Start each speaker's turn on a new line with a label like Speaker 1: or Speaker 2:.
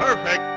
Speaker 1: Perfect.